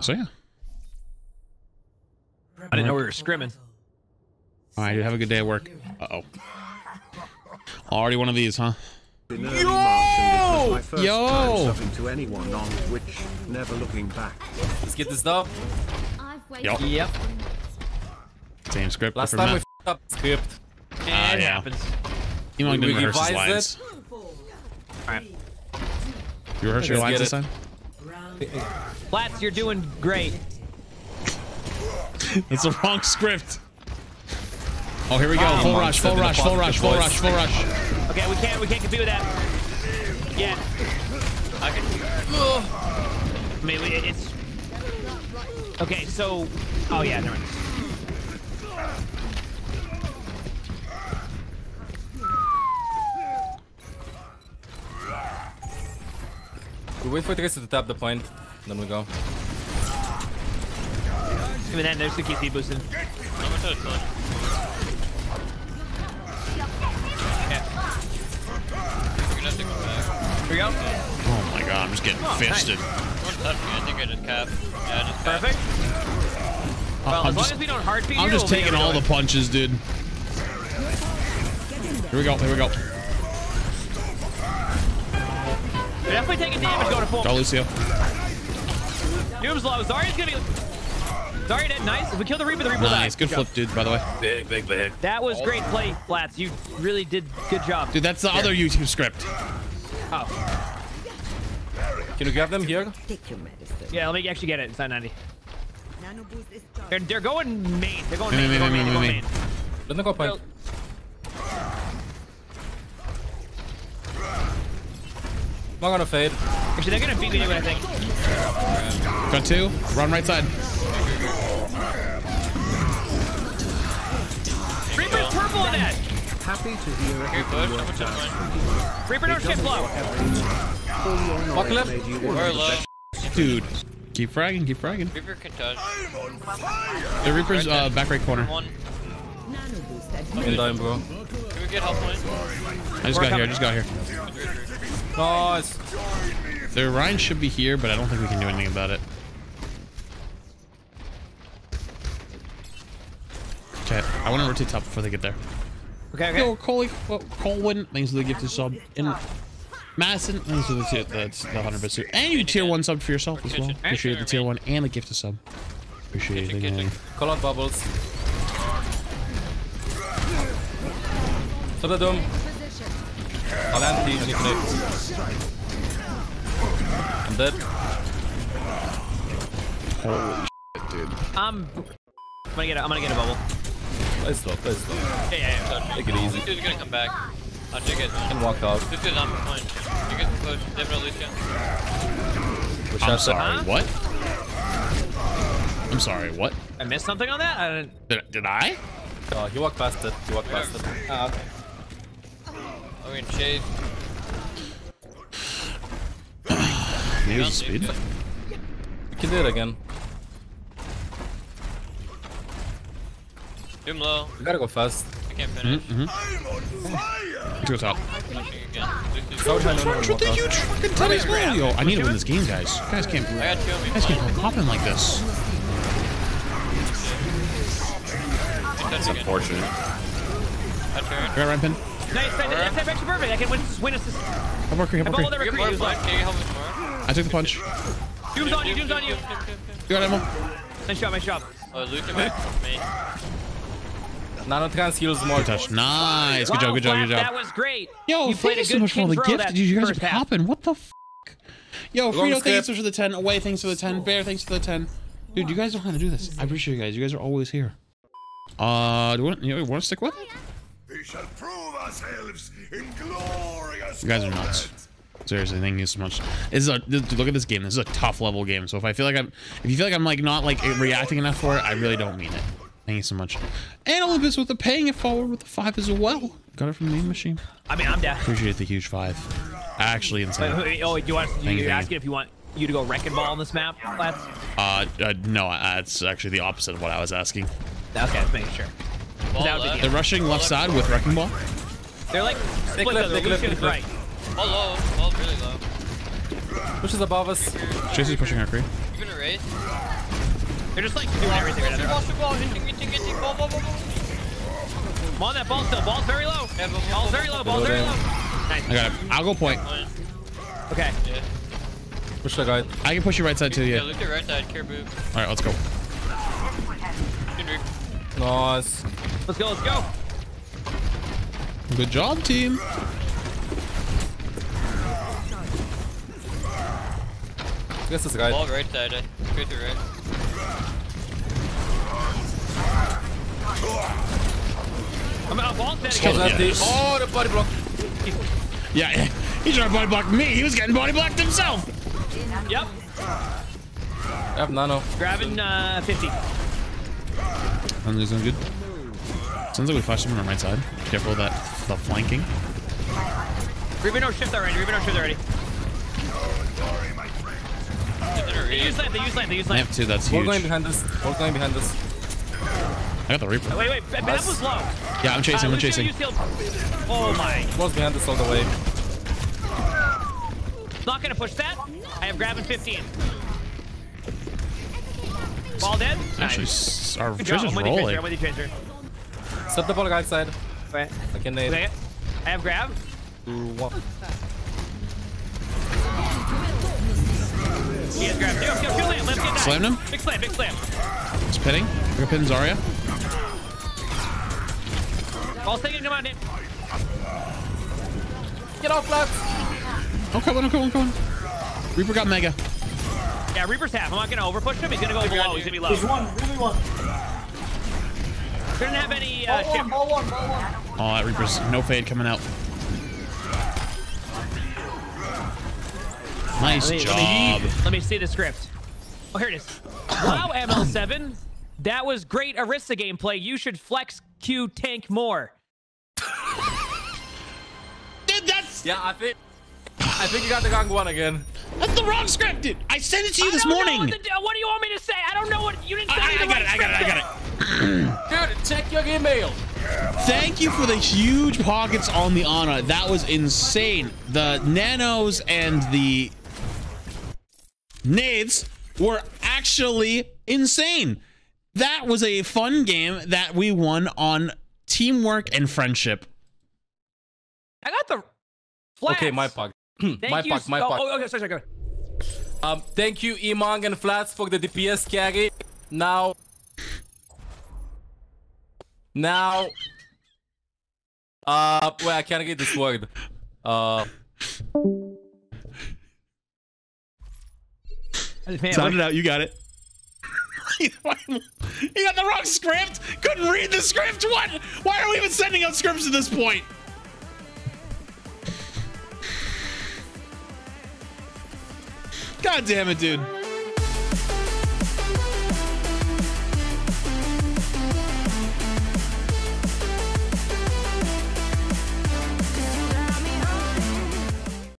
So yeah. I didn't know we were scrimming. All right, dude. Have a good day at work. Uh oh. Already one of these, huh? In early March, and it was my first Yo! to anyone on Twitch, never looking back. Let's get this done. Yup. Yep. Same script. Last different time we map. f***ed up script. And Ah, it yeah. happens. You We- didn't rehearse his lines. Alright. You rehearse your Let's lines this time? Flats, you're doing great. It's the wrong script. Oh, here we go. Oh, full come on, rush, full step in the rush, full rush, full rush, full rush. Okay, we can't we can't compete with that. Yeah. I can. I mean, it's okay. So, oh yeah, never mind. Wait for the Tracer to tap the point, then we go. Even then, there's the QC boosted. I'm gonna try to kill him. You're gonna have to come back. Here we go. Oh my god, I'm just getting Oh, fisted. Someone touched me. I think I just capped. Yeah, I just capped. Perfect. Well, I'm as long just, as we don't hard feed I'm you, just we'll taking all the punches, dude. Here we go, here we go. We're definitely taking damage going to full. Go, Lucio. Doom's low. Zarya's gonna be. Zarya dead. Nice. If we kill the Reaper, the Reaper will die. Nice, good flip, dude, by the way. Big, big, big. That was great play, Flats. You really did good job. Dude, that's the other YouTube script. Oh, Can you grab them here? Take your medicine. yeah. Let me actually get it. It's not 90. Nano boost is charged. They're, they're going main. They're going Main, main. They're main, going main. They're going main, main. Let them go. I'm gonna fade. Actually, they're gonna beat me anyway. I think. Got two. Run right side. Reaper's purple in that. Happy to hear Here, it. push. I'm gonna touch mine. Reaper don't shit flow. Fuck left. We're low. Dude. Keep fragging, keep fragging. Reaper can touch. The Reaper's uh, back right corner. One. Nano boost In bro. Can we get help point? I just got here, I just got here. Nice. The Rein should be here, but I don't think we can do anything about it. Okay, I want to rotate top before they get there. Okay, okay. Yo, Coley, oh, Colwyn, thanks for the gifted sub. And Madison, thanks for the, tier, that's the 100 bit suit. And you tier 1 sub for yourself as well. Appreciate the tier 1 and the gifted sub. Appreciate Kitchen, it. kitchen. man. Call out bubbles. Stop the dome. I'll land T when you connect. I'm dead. Holy shit, dude. I'm. I'm gonna get. A, I'm gonna get a bubble. Play slow, play slow. Yeah, yeah, yeah. Take it easy. Lucio's gonna come back. Oh, I'll take it. And walk out. Lucio's on point. You the push. Definitely Lucio. Push I'm sorry, Huh? what? I'm sorry, what? I missed something on that. I didn't. Did, did I? Oh, he walked past it. He walked past it. Oh, okay. Uh, We're in shade. Maybe it speed. We can do it again. Doom low. We gotta go fast. I can't finish. Mm-hmm, mm-hmm. Let's go top. Pushing again. Lucio's Go behind him and With walk the huge fucking tennis ball. Yo, I need to win this game, guys. You guys can't. I got two on me. Guys can't Fine. go popping like this. Touch again. Fortunate. Touch her. I got Rein pin. Nice. That, that's actually perfect. I can win. Win us. this- Have more creep, I have more bubbled creep. every Get creep. more He was point. like, Can you help me more? I took the punch. Doom's on you. Doom's on you. You got ammo? Nice shot. Nice shot. Oh, Lucio back. Main. Nano trans heals more. Good touch. Nice. Good Wow, job, good job, good job. That was great. Yo, you thank you so much for all the King's Row gifts. that Dude, you guys are popping. What the f? Yo, Long Frito, thank you so much for the 10. Away, thanks for the 10. Bear, thanks for the 10. Dude, you guys know how to do this. I appreciate you guys. You guys are always here. Uh, do you want, you want to stick with it? We shall prove ourselves in glorious You guys are nuts. Seriously, thank you so much. This is a this, look at this game. This is a tough level game. So if I feel like I'm, if you feel like I'm like not like reacting enough for it, I really don't mean it. Thank you so much. And Olympus with the paying it forward with the five as well. Got it from the machine. I mean, I'm down. Appreciate the huge five. Actually But, insane. oh, do you want? Thank you, You're thank asking if you want you to go wrecking ball on this map, lads? Uh, uh no, uh, it's actually the opposite of what I was asking. Okay, let's make sure. Ball That would. They're rushing left side with wrecking ball. They're like split left, though. take left, Lucian's take left. right. Ball low. Ball really low. Pushes above us. Tracy's pushing her creep. Even a race. They're just like doing everything right now. Ball, ball, ball, hitting, hitting, hitting, ball, ball, ball, ball. I'm on that ball still. Ball's very low. Yeah, but- Ball's very low. Ball's very low. Nice. I got it. I'll go point. Okay. Yeah. Push the guy. I can push you right side too. Yeah, Yeah. look at right side, caribou. All right, let's go. Nice. Let's go. Let's go. Good job, team. I guess this guy. Ball right side? Straight to right. I'm out. Ball's dead again. Yes. Oh, the body block. Yeah, yeah. He tried to body block me. He was getting body blocked himself. Yep. I have nano. Grabbing uh, 50. I'm losing good. Sounds like we flashed him on the right side. Careful of that the flanking. Reaper no shift already. Reaper no shift already. Hitting a They use reap. lamp. They use lamp. They use I have two. That's huge. We're going behind this. We're going behind this. got the Reaper. Wait, wait. that was low. Yeah, I'm chasing. Uh, I'm chasing. you still- Oh my. Was behind us all the way. Not gonna push that. I have grabbing 15. Ball dead. Actually, Nice. our Good job. Tracer's I'm with you, Tracer. rolling. I'm with you, Tracer. Set the ball guy side. Wait. I can nade. Okay. I have grab. Two, one. He has grab. Kill, kill, kill lamp. Let's get that. Slammed him? Big slam. Big slam. He's pitting. We're pitting Zarya. Ball's taking him on it. Get off, lads. Oh, come on, come on, come on. Reaper got Mega. Yeah, Reaper's half. I'm not gonna overpush him. He's gonna go below. He's gonna be low. There's one, really one. Shouldn't have any uh, Ball one, ball one, ball one. Oh, that Reaper's no fade coming out. Nice Let me- job. Let me see the script. Oh, here it is. Wow, ML7. That was great Arista gameplay. You should flex Q tank more. Dude, that's Yeah, I think. I think you got the gang one again. that's the wrong script, dude. I sent it to you this I don't know morning. What, the, what do you want me to say? I don't know what you didn't. I, send me I, I the got it. I got it. I script. got it. Dude, check your email. Thank you for the huge pockets on the Ana. That was insane. The nanos and the nades were actually insane. That was a fun game that we won on teamwork and friendship. I got the. Flats. Okay, my puck. Thank my you. puck, my oh, puck. Oh, okay, sorry, sorry, go. Um, thank you, Emongg and Flats, for the DPS carry. Now. Now. Uh, wait, I can't get this word. Uh, Sound it out. You got it. you got the wrong script. Couldn't read the script. What? Why are we even sending out scripts at this point? God damn it, dude.